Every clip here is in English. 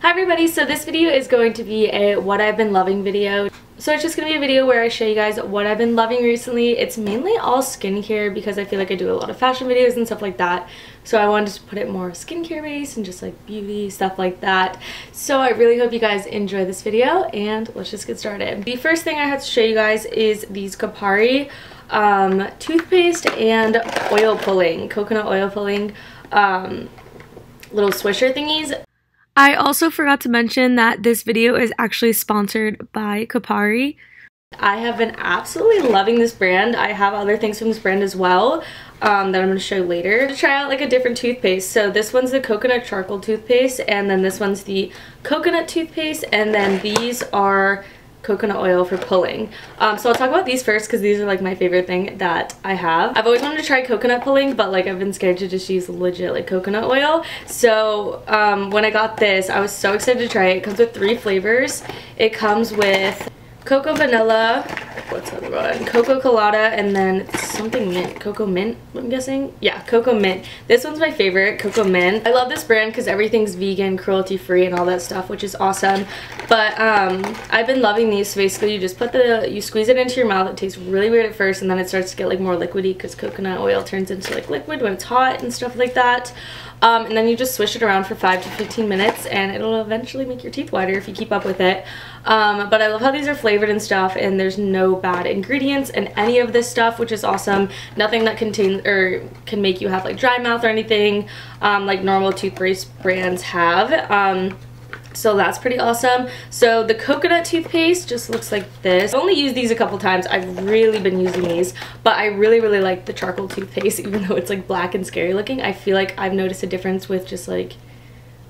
Hi everybody, so this video is going to be a what I've been loving video. So it's just going to be a video where I show you guys what I've been loving recently. It's mainly all skincare because I feel like I do a lot of fashion videos and stuff like that. So I wanted to put it more skincare based and just like beauty, stuff like that. So I really hope you guys enjoy this video and let's just get started. The first thing I have to show you guys is these Kopari um, toothpaste and oil pulling, coconut oil pulling um, little swisher thingies. I also forgot to mention that this video is actually sponsored by Kopari. I have been absolutely loving this brand. I have other things from this brand as well um, that I'm going to show later. To try out like a different toothpaste. So this one's the coconut charcoal toothpaste and then this one's the coconut toothpaste and then these are coconut oil for pulling. Um, so I'll talk about these first because these are like my favorite thing that I have. I've always wanted to try coconut pulling but like I've been scared to just use legit like coconut oil. So um, when I got this I was so excited to try it. It comes with three flavors. It comes with cocoa vanilla, what's the other one? Cocoa colada and then something mint. Cocoa mint, I'm guessing? Yeah, cocoa mint. This one's my favorite, cocoa mint. I love this brand because everything's vegan, cruelty free and all that stuff, which is awesome. But um, I've been loving these. So basically you just put the, you squeeze it into your mouth. It tastes really weird at first and then it starts to get like more liquidy because coconut oil turns into like liquid when it's hot and stuff like that. Um, and then you just swish it around for 5 to 15 minutes and it'll eventually make your teeth whiter if you keep up with it. Um, but I love how these are flavored and stuff and there's no bad ingredients in any of this stuff which is awesome. Nothing that contains or can make you have like dry mouth or anything um, like normal toothpaste brands have. Um, so that's pretty awesome. So the coconut toothpaste just looks like this. I only used these a couple times. I've really been using these, but I really, really like the charcoal toothpaste, even though it's like black and scary looking. I feel like I've noticed a difference with just like,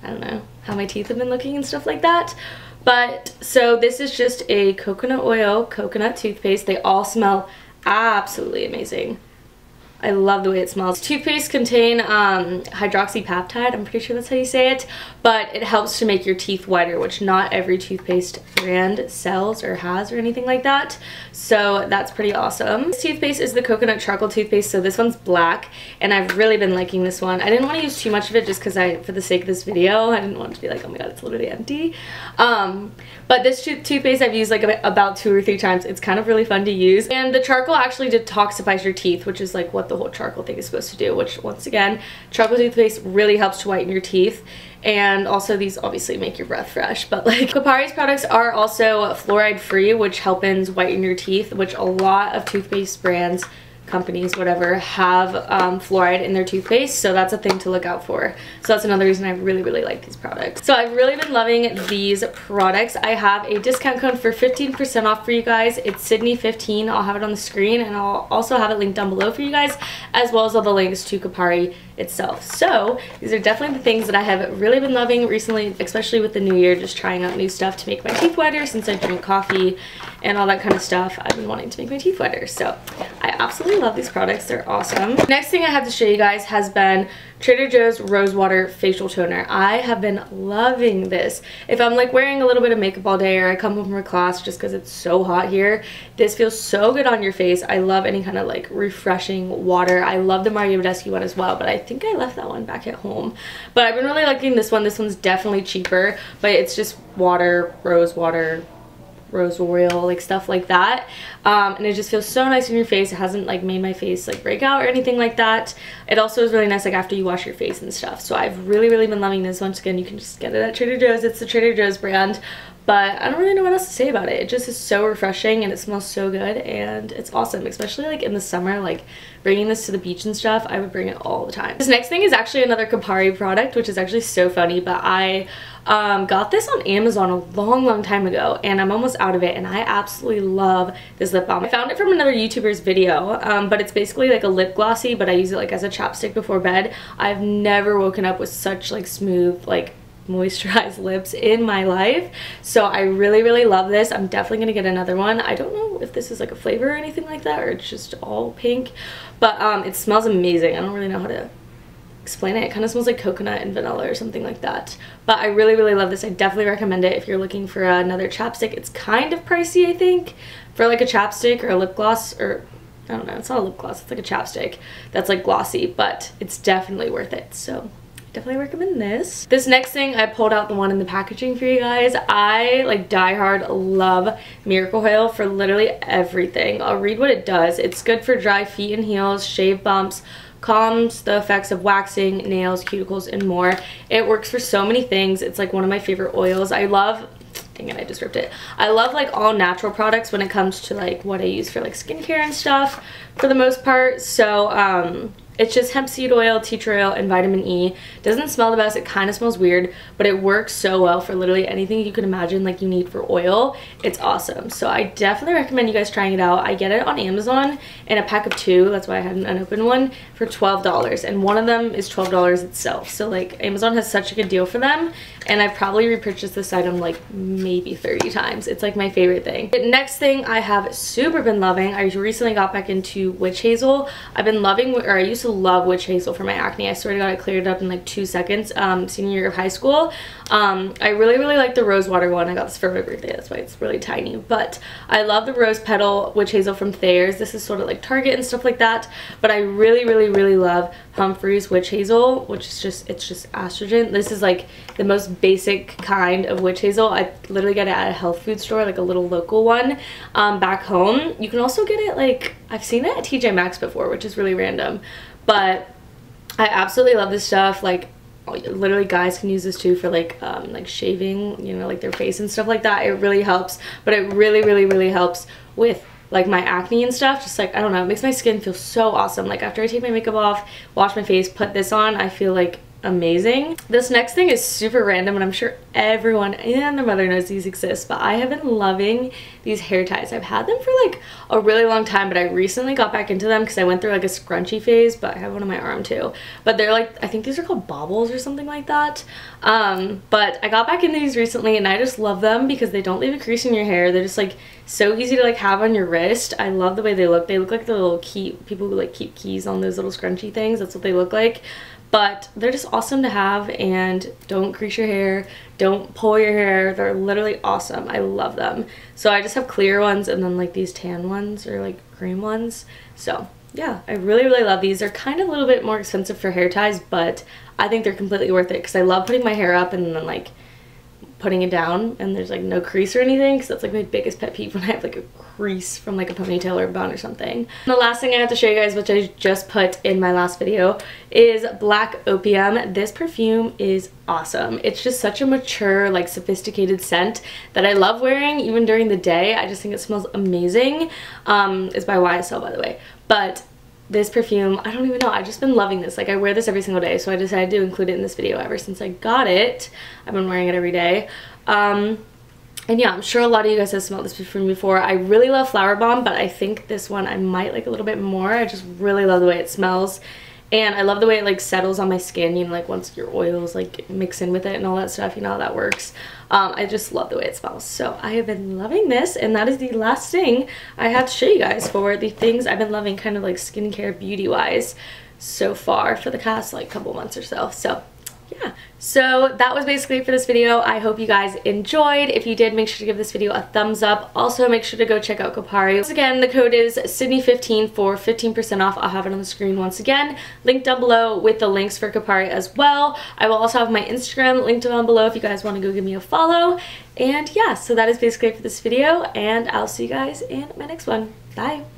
I don't know, how my teeth have been looking and stuff like that. But so this is just a coconut oil coconut toothpaste. They all smell absolutely amazing. I love the way it smells. Toothpaste contain um, hydroxypeptide, I'm pretty sure that's how you say it, but it helps to make your teeth whiter, which not every toothpaste brand sells or has or anything like that. So that's pretty awesome. This toothpaste is the coconut charcoal toothpaste, so this one's black, and I've really been liking this one. I didn't want to use too much of it just because I, for the sake of this video, I didn't want to be like, oh my god, it's literally empty. Um, but this tooth toothpaste I've used like about two or three times. It's kind of really fun to use. And the charcoal actually detoxifies your teeth, which is like what the whole charcoal thing is supposed to do, which once again, charcoal toothpaste really helps to whiten your teeth and also these obviously make your breath fresh but like Kopari's products are also fluoride free which helps whiten your teeth which a lot of toothpaste brands companies, whatever, have um, fluoride in their toothpaste. So that's a thing to look out for. So that's another reason I really, really like these products. So I've really been loving these products. I have a discount code for 15% off for you guys. It's Sidney15. I'll have it on the screen and I'll also have it linked down below for you guys as well as all the links to Kopari itself. So these are definitely the things that I have really been loving recently, especially with the new year, just trying out new stuff to make my teeth whiter since I drink coffee and all that kind of stuff. I've been wanting to make my teeth whiter. So I absolutely love these products. They're awesome. Next thing I have to show you guys has been Trader Joe's Rosewater Facial Toner. I have been loving this. If I'm like wearing a little bit of makeup all day or I come home from a class just because it's so hot here, this feels so good on your face. I love any kind of like refreshing water. I love the Mario Badescu one as well, but I think I left that one back at home. But I've been really liking this one. This one's definitely cheaper, but it's just water, rose water, rose oil like stuff like that. Um, and it just feels so nice in your face. It hasn't like made my face like break out or anything like that. It also is really nice like after you wash your face and stuff. So I've really really been loving this once again. You can just get it at Trader Joe's. It's the Trader Joe's brand but I don't really know what else to say about it. It just is so refreshing and it smells so good and it's awesome, especially like in the summer, like bringing this to the beach and stuff, I would bring it all the time. This next thing is actually another Kopari product, which is actually so funny, but I um, got this on Amazon a long, long time ago and I'm almost out of it and I absolutely love this lip balm. I found it from another YouTuber's video, um, but it's basically like a lip glossy, but I use it like as a chapstick before bed. I've never woken up with such like smooth, like moisturized lips in my life so I really really love this I'm definitely gonna get another one I don't know if this is like a flavor or anything like that or it's just all pink but um, it smells amazing I don't really know how to explain it. It kind of smells like coconut and vanilla or something like that. But I really, really love this. I definitely recommend it if you're looking for another chapstick. It's kind of pricey, I think, for like a chapstick or a lip gloss or I don't know, it's not a lip gloss, it's like a chapstick that's like glossy, but it's definitely worth it. So definitely recommend this. This next thing, I pulled out the one in the packaging for you guys. I like die hard love Miracle Oil for literally everything. I'll read what it does. It's good for dry feet and heels, shave bumps, calms the effects of waxing, nails, cuticles, and more. It works for so many things. It's like one of my favorite oils. I love dang it I just ripped it I love like all natural products when it comes to like what I use for like skincare and stuff for the most part so um it's just hemp seed oil, tea tree oil, and vitamin E. Doesn't smell the best. It kind of smells weird, but it works so well for literally anything you can imagine like you need for oil. It's awesome. So I definitely recommend you guys trying it out. I get it on Amazon in a pack of two. That's why I had an unopened one for $12. And one of them is $12 itself. So like Amazon has such a good deal for them. And I've probably repurchased this item like maybe 30 times. It's like my favorite thing. The next thing I have super been loving. I recently got back into witch hazel. I've been loving, or I used to love witch hazel for my acne. I swear to God, I cleared it up in like two seconds um, senior year of high school. Um, I really, really like the rose water one. I got this for my birthday. That's why it's really tiny. But I love the rose petal witch hazel from Thayer's. This is sort of like Target and stuff like that. But I really, really, really love Humphreys witch hazel, which is just, it's just astringent. This is like the most basic kind of witch hazel. I literally get it at a health food store, like a little local one um, back home. You can also get it like, I've seen it at TJ Maxx before, which is really random. But I absolutely love this stuff. Like literally guys can use this too for like um, like shaving, you know, like their face and stuff like that. It really helps. But it really, really, really helps with like my acne and stuff just like I don't know it makes my skin feel so awesome like after I take my makeup off wash my face put this on I feel like amazing. This next thing is super random and I'm sure everyone and their mother knows these exist, but I have been loving these hair ties. I've had them for like a really long time, but I recently got back into them because I went through like a scrunchy phase, but I have one on my arm too. But they're like, I think these are called baubles or something like that. Um, but I got back into these recently and I just love them because they don't leave a crease in your hair. They're just like so easy to like have on your wrist. I love the way they look. They look like the little key, people who like keep keys on those little scrunchy things. That's what they look like but they're just awesome to have and don't crease your hair don't pull your hair. They're literally awesome. I love them. So i just have clear ones and then like these tan ones or like cream ones. So yeah i really really love these. They're kind of a little bit more expensive for hair ties but i think they're completely worth it because i love putting my hair up and then like putting it down and there's like no crease or anything because that's like my biggest pet peeve when I have like a crease from like a ponytail or a bun or something. And the last thing I have to show you guys which I just put in my last video is Black Opium. This perfume is awesome. It's just such a mature like sophisticated scent that I love wearing even during the day. I just think it smells amazing. Um, it's by YSL by the way. But this perfume i don't even know i've just been loving this like i wear this every single day so i decided to include it in this video ever since i got it. I've been wearing it every day. Um and yeah i'm sure a lot of you guys have smelled this perfume before. I really love Flowerbomb but i think this one i might like a little bit more. I just really love the way it smells and I love the way it like settles on my skin you know like once your oils like mix in with it and all that stuff you know how that works. Um, I just love the way it smells. So I have been loving this and that is the last thing I have to show you guys for the things I've been loving kind of like skincare beauty wise so far for the past like couple months or so. So yeah. So that was basically for this video. I hope you guys enjoyed. If you did make sure to give this video a thumbs up. Also make sure to go check out Kopari once again the code is Sidney15 for 15% off. I'll have it on the screen once again. Link down below with the links for Kopari as well. I will also have my instagram linked down below if you guys want to go give me a follow. And yeah so that is basically for this video and i'll see you guys in my next one. Bye